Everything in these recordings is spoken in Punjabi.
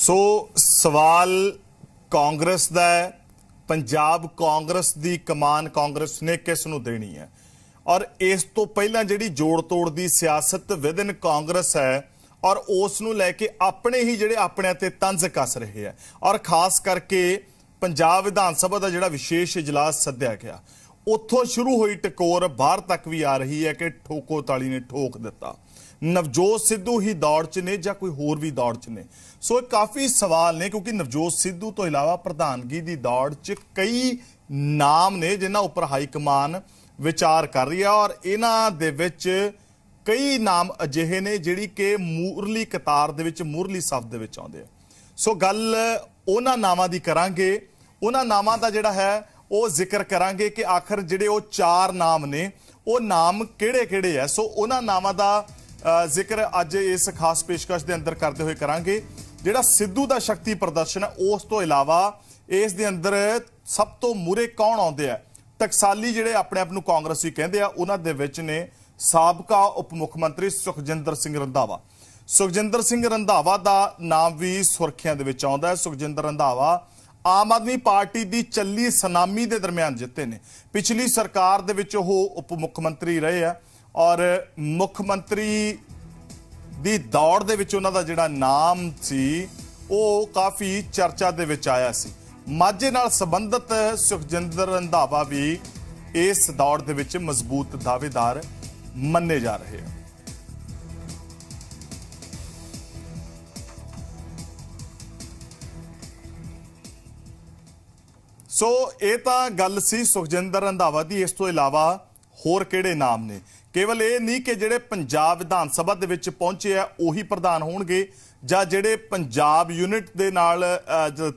ਸੋ ਸਵਾਲ ਕਾਂਗਰਸ ਦਾ ਹੈ, ਪੰਜਾਬ ਕਾਂਗਰਸ ਦੀ ਕਮਾਨ ਕਾਂਗਰਸ ਨੇ ਕਿਸ ਨੂੰ ਦੇਣੀ ਹੈ? ਔਰ ਇਸ ਤੋਂ ਪਹਿਲਾਂ ਜਿਹੜੀ ਜੋੜ ਤੋੜ ਦੀ ਸਿਆਸਤ ਵਿਦਨ ਕਾਂਗਰਸ ਹੈ, ਔਰ ਉਸ ਨੂੰ ਲੈ ਕੇ ਆਪਣੇ ਹੀ ਜਿਹੜੇ ਆਪਣਿਆਂ ਤੇ ਤੰਜ਼ ਕੱਸ ਰਹੇ ਆ ਔਰ ਖਾਸ ਕਰਕੇ ਪੰਜਾਬ ਵਿਧਾਨ ਸਭਾ ਦਾ ਜਿਹੜਾ ਵਿਸ਼ੇਸ਼ ਇਜਲਾਸ ਸੱਦਿਆ ਗਿਆ। ਉੱਥੋਂ ਸ਼ੁਰੂ ਹੋਈ ਟਕੋਰ, ਬਾਹਰ ਤੱਕ ਵੀ ਆ ਰਹੀ ਹੈ ਕਿ ਠੋਕੋ ਤਾਲੀ ਨੇ ਠੋਕ ਦਿੱਤਾ। ਨਵਜੋਤ ਸਿੱਧੂ ਹੀ ਦੌੜ 'ਚ ਨੇ ਜਾਂ ਕੋਈ ਹੋਰ ਵੀ ਦੌੜ 'ਚ ਨੇ? ਸੋ ਇਹ ਕਾਫੀ ਸਵਾਲ ਨੇ ਕਿਉਂਕਿ ਨਵਜੋਤ ਸਿੱਧੂ ਤੋਂ ਇਲਾਵਾ ਪ੍ਰਧਾਨਗੀ ਦੀ ਦੌੜ 'ਚ ਕਈ ਨਾਮ ਨੇ ਜਿਨ੍ਹਾਂ ਉੱਪਰ ਹਾਈ ਕਮਾਨ ਵਿਚਾਰ ਕਰ ਰਹੀ ਹੈ ਔਰ ਇਹਨਾਂ ਦੇ ਵਿੱਚ ਕਈ ਨਾਮ ਅਜਿਹੇ ਨੇ ਜਿਹੜੀ ਕਿ ਮੂਰਲੀ ਕਤਾਰ ਦੇ ਵਿੱਚ, ਮੂਰਲੀ ਸਫ ਦੇ ਵਿੱਚ ਆਉਂਦੇ ਆ। ਸੋ ਗੱਲ ਉਹਨਾਂ ਨਾਵਾਂ ਦੀ ਕਰਾਂਗੇ। ਉਹਨਾਂ ਨਾਵਾਂ ਦਾ ਜਿਹੜਾ ਹੈ ਉਹ ਜ਼ਿਕਰ ਕਰਾਂਗੇ ਕਿ ਆਖਰ ਜਿਹੜੇ ਉਹ ਚਾਰ ਨਾਮ ਨੇ, ਉਹ ਨਾਮ ਕਿਹੜੇ-ਕਿਹੜੇ ਐ? ਸੋ ਉਹਨਾਂ ਨਾਵਾਂ ਦਾ ਜ਼ਿਕਰ ਅੱਜ ਇਸ ਖਾਸ ਪੇਸ਼ਕਸ਼ ਦੇ ਅੰਦਰ ਕਰਦੇ ਹੋਏ ਕਰਾਂਗੇ। ਜਿਹੜਾ ਸਿੱਧੂ ਦਾ ਸ਼ਕਤੀ ਪ੍ਰਦਰਸ਼ਨ ਹੈ ਉਸ ਤੋਂ ਇਲਾਵਾ ਇਸ ਦੇ ਅੰਦਰ ਸਭ ਤੋਂ ਮੂਰੇ ਕੌਣ ਆਉਂਦੇ ਆ ਟਕਸਾਲੀ ਜਿਹੜੇ ਆਪਣੇ ਆਪ ਨੂੰ ਕਾਂਗਰਸੀ ਕਹਿੰਦੇ ਆ, ਉਹਨਾਂ ਦੇ ਵਿੱਚ ਨੇ ਸਾਬਕਾ ਉਪ ਮੁੱਖ ਮੰਤਰੀ ਸੁਖਜਿੰਦਰ ਸਿੰਘ ਰੰਧਾਵਾ। ਸੁਖਜਿੰਦਰ ਸਿੰਘ ਰੰਧਾਵਾ ਦਾ ਨਾਮ ਵੀ ਸੁਰਖੀਆਂ ਦੇ ਵਿੱਚ ਆਉਂਦਾ ਹੈ ਸੁਖਜਿੰਦਰ ਰੰਧਾਵਾ ਆਮ ਆਦਮੀ ਪਾਰਟੀ ਦੀ ਚੱਲੀ ਸੁਨਾਮੀ ਦੇ ਦਰਮਿਆਨ ਜਿੱਤੇ ਨੇ। ਪਿਛਲੀ ਸਰਕਾਰ ਦੇ ਵਿੱਚ ਉਹ ਉਪ ਮੁੱਖ ਮੰਤਰੀ ਰਹੇ ਆ ਔਰ ਮੁੱਖ ਮੰਤਰੀ ਦੀ ਦੌੜ ਦੇ ਵਿੱਚ ਉਹਨਾਂ ਦਾ ਜਿਹੜਾ ਨਾਮ ਸੀ, ਉਹ ਕਾਫੀ ਚਰਚਾ ਦੇ ਵਿੱਚ ਆਇਆ ਸੀ। ਮਾਝੇ ਨਾਲ ਸੰਬੰਧਿਤ ਸੁਖਜਿੰਦਰ ਰੰਧਾਵਾ ਵੀ ਇਸ ਦੌੜ ਦੇ ਵਿੱਚ ਮਜ਼ਬੂਤ ਦਾਅਵੇਦਾਰ ਮੰਨੇ ਜਾ ਰਹੇ ਆ। ਸੋ ਇਹ ਤਾਂ ਗੱਲ ਸੀ ਸੁਖਜਿੰਦਰ ਰੰਧਾਵਾ ਦੀ। ਇਸ ਤੋਂ ਇਲਾਵਾ ਹੋਰ ਕਿਹੜੇ ਨਾਮ ਨੇ? ਕੇਵਲ ਇਹ ਨਹੀਂ ਕਿ ਜਿਹੜੇ ਪੰਜਾਬ ਵਿਧਾਨ ਸਭਾ ਦੇ ਵਿੱਚ ਪਹੁੰਚੇ ਆ, ਉਹੀ ਪ੍ਰਧਾਨ ਹੋਣਗੇ ਜਾਂ ਜਿਹੜੇ ਪੰਜਾਬ ਯੂਨਿਟ ਦੇ ਨਾਲ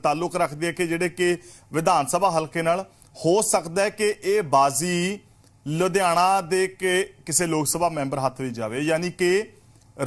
ਤਾਲੁਕ ਰੱਖਦੇ ਆ ਕਿ ਜਿਹੜੇ ਕਿ ਵਿਧਾਨ ਸਭਾ ਹਲਕੇ ਨਾਲ। ਹੋ ਸਕਦਾ ਹੈ ਕਿ ਇਹ ਬਾਜ਼ੀ ਲੁਧਿਆਣਾ ਦੇ ਕੇ, ਕਿਸੇ ਲੋਕ ਸਭਾ ਮੈਂਬਰ ਹੱਥ ਵਿੱਚ ਜਾਵੇ। ਯਾਨੀ ਕਿ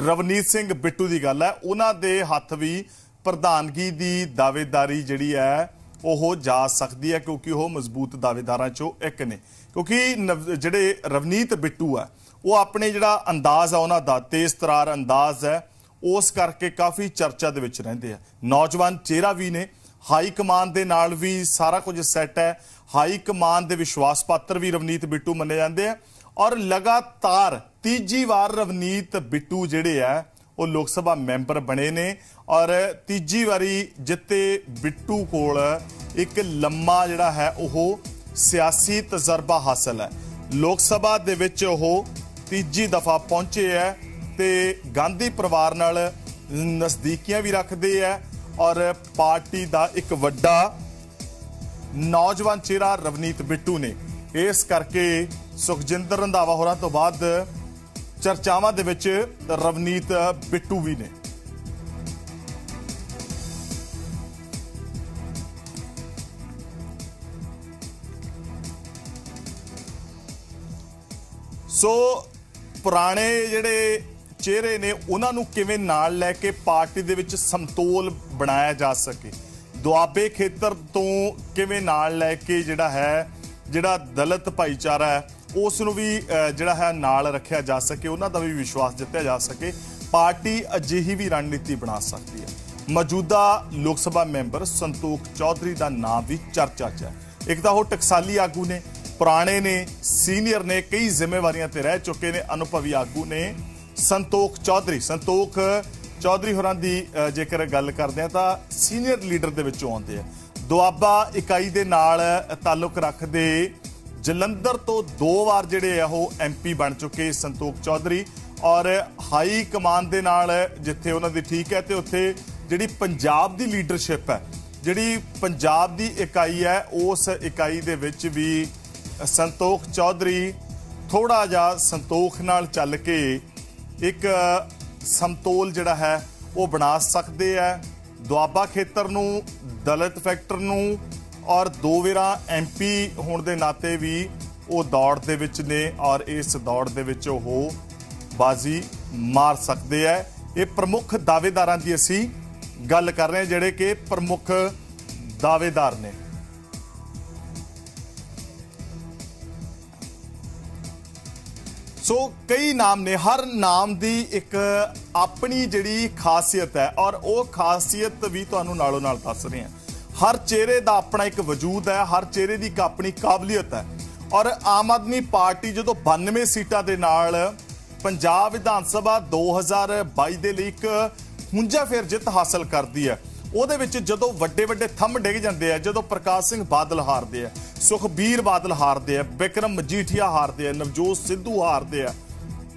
ਰਵਨੀਤ ਸਿੰਘ ਬਿੱਟੂ ਦੀ ਗੱਲ ਹੈ। ਉਹਨਾਂ ਦੇ ਹੱਥ ਵੀ ਪ੍ਰਧਾਨਗੀ ਦੀ ਦਾਅਵੇਦਾਰੀ ਜਿਹੜੀ ਹੈ ਉਹ ਜਾ ਸਕਦੀ ਹੈ ਕਿਉਂਕਿ ਉਹ ਮਜ਼ਬੂਤ ਦਾਅਵੇਦਾਰਾਂ ਚੋਂ ਇੱਕ ਨੇ। ਕਿਉਂਕਿ ਨਵ- ਜਿਹੜੇ ਰਵਨੀਤ ਬਿੱਟੂ ਹੈ, ਉਹ ਆਪਣੇ ਜਿਹੜਾ ਅੰਦਾਜ਼ ਆ ਉਹਨਾਂ ਦਾ, ਤੇਜ਼ ਤਰਾਰ ਅੰਦਾਜ਼ ਹੈ, ਉਸ ਕਰਕੇ ਕਾਫੀ ਚਰਚਾ ਦੇ ਵਿੱਚ ਰਹਿੰਦੇ ਆ। ਨੌਜਵਾਨ ਚਿਹਰਾ ਵੀ ਨੇ, ਹਾਈ ਕਮਾਨ ਦੇ ਨਾਲ ਵੀ ਸਾਰਾ ਕੁਝ ਸੈੱਟ ਹੈ, ਹਾਈ ਕਮਾਨ ਦੇ ਵਿਸ਼ਵਾਸ ਪਾਤਰ ਵੀ ਰਵਨੀਤ ਬਿੱਟੂ ਮੰਨੇ ਜਾਂਦੇ ਆ, ਔਰ ਲਗਾਤਾਰ ਤੀਜੀ ਵਾਰ ਰਵਨੀਤ ਬਿੱਟੂ ਜਿਹੜੇ ਆ ਉਹ ਲੋਕ ਸਭਾ ਮੈਂਬਰ ਬਣੇ ਨੇ। ਔਰ ਤੀਜੀ ਵਾਰੀ ਜਿੱਤੇ ਬਿੱਟੂ ਕੋਲ ਇੱਕ ਲੰਮਾ ਜਿਹੜਾ ਹੈ, ਉਹ ਸਿਆਸੀ ਤਜਰਬਾ ਹਾਸਲ ਹੈ। ਲੋਕ ਸਭਾ ਦੇ ਵਿੱਚ ਉਹ ਤੀਜੀ ਦਫਾ ਪਹੁੰਚੇ ਹੈ ਤੇ ਗਾਂਧੀ ਪਰਿਵਾਰ ਨਾਲ ਨਜ਼ਦੀਕੀਆਂ ਵੀ ਰੱਖਦੇ ਹੈ। ਔਰ ਪਾਰਟੀ ਦਾ ਇੱਕ ਵੱਡਾ ਨੌਜਵਾਨ ਚਿਹਰਾ ਰਵਨੀਤ ਬਿੱਟੂ ਨੇ। ਇਸ ਕਰਕੇ ਸੁਖਜਿੰਦਰ ਰੰਧਾਵਾ ਹੋਰਾਂ ਤੋਂ ਬਾਅਦ ਚਰਚਾਵਾਂ ਦੇ ਵਿੱਚ ਰਵਨੀਤ ਬਿੱਟੂ ਵੀ ਨੇ। ਸੋ ਪੁਰਾਣੇ ਜਿਹੜੇ ਚਿਹਰੇ ਨੇ, ਉਹਨਾਂ ਨੂੰ ਕਿਵੇਂ ਨਾਲ ਲੈ ਕੇ ਪਾਰਟੀ ਦੇ ਵਿੱਚ ਸਮਤੋਲ ਬਣਾਇਆ ਜਾ ਸਕੇ? ਦੁਆਬੇ ਖੇਤਰ ਤੋਂ ਕਿਵੇਂ ਨਾਲ ਲੈ ਕੇ ਜਿਹੜਾ ਹੈ, ਜਿਹੜਾ ਦਲਿਤ ਭਾਈਚਾਰਾ ਹੈ ਉਸ ਨੂੰ ਵੀ ਜਿਹੜਾ ਹੈ ਨਾਲ ਰੱਖਿਆ ਜਾ ਸਕੇ, ਉਹਨਾਂ ਦਾ ਵੀ ਵਿਸ਼ਵਾਸ ਜਿੱਤਿਆ ਜਾ ਸਕੇ। ਪਾਰਟੀ ਅਜਿਹੀ ਵੀ ਰਣਨੀਤੀ ਬਣਾ ਸਕਦੀ ਹੈ। ਮੌਜੂਦਾ ਲੋਕ ਸਭਾ ਮੈਂਬਰ ਸੰਤੋਖ ਚੌਧਰੀ ਦਾ ਨਾਮ ਵੀ ਚਰਚਾ 'ਚ ਹੈ। ਇੱਕ ਤਾਂ ਉਹ ਟਕਸਾਲੀ ਆਗੂ ਨੇ, ਪੁਰਾਣੇ ਨੇ, ਸੀਨੀਅਰ ਨੇ, ਕਈ ਜ਼ਿੰਮੇਵਾਰੀਆਂ ਤੇ ਰਹਿ ਚੁੱਕੇ ਨੇ, ਅਨੁਭਵੀ ਆਗੂ ਨੇ। ਸੰਤੋਖ ਚੌਧਰੀ ਸੰਤੋਖ ਚੌਧਰੀ ਹੋਰਾਂ ਦੀ ਜੇਕਰ ਗੱਲ ਕਰਦੇ ਆ ਤਾਂ ਸੀਨੀਅਰ ਲੀਡਰ ਦੇ ਵਿੱਚੋਂ ਆਉਂਦੇ ਆ। ਦੁਆਬਾ ਇਕਾਈ ਦੇ ਨਾਲ ਤਾਲੁਕ ਰੱਖਦੇ ਜਲੰਧਰ ਤੋਂ ਦੋ ਵਾਰ ਜਿਹੜੇ ਆ ਉਹ ਐਮਪੀ ਬਣ ਚੁੱਕੇ ਸੰਤੋਖ ਚੌਧਰੀ ਔਰ ਹਾਈ ਕਮਾਨ ਦੇ ਨਾਲ ਜਿੱਥੇ ਉਹਨਾਂ ਦੀ ਠੀਕ ਹੈ ਤੇ ਉੱਥੇ ਜਿਹੜੀ ਪੰਜਾਬ ਦੀ ਲੀਡਰਸ਼ਿਪ ਹੈ, ਜਿਹੜੀ ਪੰਜਾਬ ਦੀ ਇਕਾਈ ਹੈ, ਉਸ ਇਕਾਈ ਦੇ ਵਿੱਚ ਵੀ ਸੰਤੋਖ ਚੌਧਰੀ ਥੋੜਾ ਜਿਹਾ ਸੰਤੋਖ ਨਾਲ ਚੱਲ ਕੇ ਇੱਕ ਸਮਤੋਲ ਜਿਹੜਾ ਹੈ ਉਹ ਬਣਾ ਸਕਦੇ ਆ ਦੁਆਬਾ ਖੇਤਰ ਨੂੰ, ਦਲਿਤ ਫੈਕਟਰ ਨੂੰ ਔਰ ਦੋ ਵੇਰਾ ਐਮਪੀ ਹੋਣ ਦੇ ਨਾਤੇ ਵੀ ਉਹ ਦੌੜ ਦੇ ਵਿੱਚ ਨੇ ਔਰ ਇਸ ਦੌੜ ਦੇ ਵਿੱਚ ਉਹ ਬਾਜ਼ੀ ਮਾਰ ਸਕਦੇ ਆ ਇਹ ਪ੍ਰਮੁੱਖ ਦਾਅਵੇਦਾਰਾਂ ਦੀ ਅਸੀਂ ਗੱਲ ਕਰ ਰਹੇ ਜਿਹੜੇ ਕਿ ਪ੍ਰਮੁੱਖ ਦਾਅਵੇਦਾਰ ਨੇ। ਸੋ ਕਈ ਨਾਮ ਨੇ, ਹਰ ਨਾਮ ਦੀ ਇੱਕ ਆਪਣੀ ਜਿਹੜੀ ਖਾਸੀਅਤ ਹੈ ਔਰ ਉਹ ਖਾਸੀਅਤ ਵੀ ਤੁਹਾਨੂੰ ਨਾਲੋਂ ਨਾਲ ਦੱਸ ਰਹੇ ਹਾਂ। ਹਰ ਚਿਹਰੇ ਦਾ ਆਪਣਾ ਇੱਕ ਵਜੂਦ ਹੈ, ਹਰ ਚਿਹਰੇ ਦੀ ਇੱਕ ਆਪਣੀ ਕਾਬਲੀਅਤ ਹੈ। ਔਰ ਆਮ ਆਦਮੀ ਪਾਰਟੀ ਜਦੋਂ 92 ਸੀਟਾਂ ਦੇ ਨਾਲ ਪੰਜਾਬ ਵਿਧਾਨ ਸਭਾ 2022 ਦੇ ਲਈ ਇੱਕ ਹੁੰਜਾ ਫੇਰ ਜਿੱਤ ਹਾਸਲ ਕਰਦੀ ਹੈ। ਉਹਦੇ ਵਿੱਚ ਜਦੋਂ ਵੱਡੇ ਵੱਡੇ ਥੰਮ ਡਿੱਗ ਜਾਂਦੇ ਆ, ਜਦੋਂ ਪ੍ਰਕਾਸ਼ ਸਿੰਘ ਬਾਦਲ ਹਾਰਦੇ ਆ, ਸੁਖਬੀਰ ਬਾਦਲ ਹਾਰਦੇ ਆ, ਬਿਕਰਮ ਮਜੀਠੀਆ ਹਾਰਦੇ ਆ, ਨਵਜੋਤ ਸਿੱਧੂ ਹਾਰਦੇ ਆ,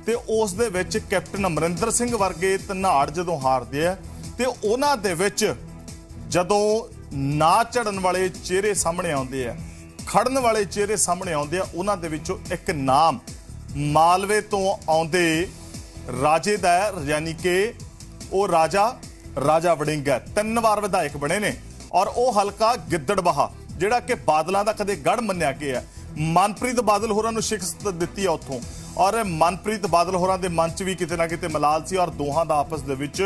ਤੇ ਉਸ ਦੇ ਵਿੱਚ ਕੈਪਟਨ ਅਮਰਿੰਦਰ ਸਿੰਘ ਵਰਗੇ ਧਨਾੜ ਜਦੋਂ ਹਾਰਦੇ ਆ, ਤੇ ਉਹਨਾਂ ਦੇ ਵਿੱਚ ਜਦੋਂ ਨਾ ਝੜਨ ਵਾਲੇ ਚਿਹਰੇ ਸਾਹਮਣੇ ਆਉਂਦੇ ਆ, ਖੜਨ ਵਾਲੇ ਚਿਹਰੇ ਸਾਹਮਣੇ ਆਉਂਦੇ ਆ, ਉਹਨਾਂ ਦੇ ਵਿੱਚੋਂ ਇੱਕ ਨਾਮ ਮਾਲਵੇ ਤੋਂ ਆਉਂਦੇ ਰਾਜੇ ਦਾ ਯਾਨੀ ਕਿ ਉਹ ਰਾਜਾ ਰਾਜਾ ਵੜਿੰਗ ਹੈ ਤਿੰਨ ਵਾਰ ਵਿਧਾਇਕ ਬਣੇ ਨੇ ਔਰ ਉਹ ਹਲਕਾ ਗਿੱਦੜਬਾਹਾ, ਜਿਹੜਾ ਕਿ ਬਾਦਲਾਂ ਦਾ ਕਦੇ ਗੜ ਮੰਨਿਆ ਗਿਆ ਹੈ। ਮਨਪ੍ਰੀਤ ਬਾਦਲ ਹੋਰਾਂ ਨੂੰ ਸ਼ਿਕਸਤ ਦਿੱਤੀ ਆ ਉੱਥੋਂ ਔਰ ਮਨਪ੍ਰੀਤ ਬਾਦਲ ਹੋਰਾਂ ਦੇ ਮਨ 'ਚ ਵੀ ਕਿਤੇ ਨਾ ਕਿਤੇ ਮਲਾਲ ਸੀ ਔਰ ਦੋਹਾਂ ਦਾ ਆਪਸ ਦੇ ਵਿੱਚ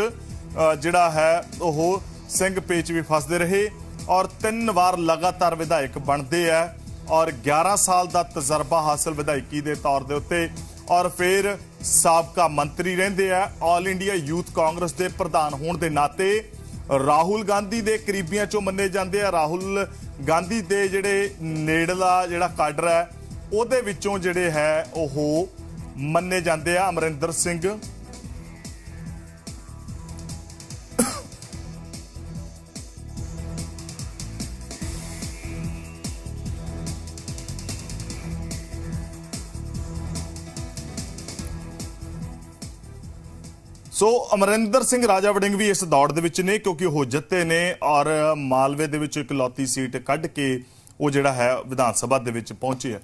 ਜਿਹੜਾ ਹੈ, ਉਹ ਸਿੰਘ ਪੇਚ ਵੀ ਫਸਦੇ ਰਹੇ ਔਰ ਤਿੰਨ ਵਾਰ ਲਗਾਤਾਰ ਵਿਧਾਇਕ ਬਣਦੇ ਆ ਔਰ 11 ਸਾਲ ਦਾ ਤਜਰਬਾ ਹਾਸਲ ਵਿਧਾਇਕੀ ਦੇ ਤੌਰ ਦੇ ਉੱਤੇ ਔਰ ਫਿਰ ਸਾਬਕਾ ਮੰਤਰੀ ਰਹਿੰਦੇ ਆ ਆਲ ਇੰਡੀਆ ਯੂਥ ਕਾਂਗਰਸ ਦੇ ਪ੍ਰਧਾਨ ਹੋਣ ਦੇ ਨਾਤੇ ਰਾਹੁਲ ਗਾਂਧੀ ਦੇ ਕਰੀਬੀਆਂ ਚੋਂ ਮੰਨੇ ਜਾਂਦੇ ਆ। ਰਾਹੁਲ ਗਾਂਧੀ ਦੇ ਜਿਹੜੇ ਨੇੜਲਾ ਜਿਹੜਾ ਕਾਡਰ ਹੈ, ਉਹਦੇ ਵਿੱਚੋਂ ਜਿਹੜੇ ਹੈ, ਉਹ ਮੰਨੇ ਜਾਂਦੇ ਆ ਅਮਰਿੰਦਰ ਸਿੰਘ। ਸੋ ਅਮਰਿੰਦਰ ਸਿੰਘ ਰਾਜਾ ਵੜਿੰਗ ਵੀ ਇਸ ਦੌੜ ਦੇ ਵਿੱਚ ਨੇ ਕਿਉਂਕਿ ਉਹ ਜਿੱਤੇ ਨੇ ਔਰ ਮਾਲਵੇ ਦੇ ਵਿੱਚ ਇਕਲੌਤੀ ਸੀਟ ਕੱਢ ਕੇ ਉਹ ਜਿਹੜਾ ਹੈ ਵਿਧਾਨ ਸਭਾ ਦੇ ਵਿੱਚ ਪਹੁੰਚੇ ਹੈ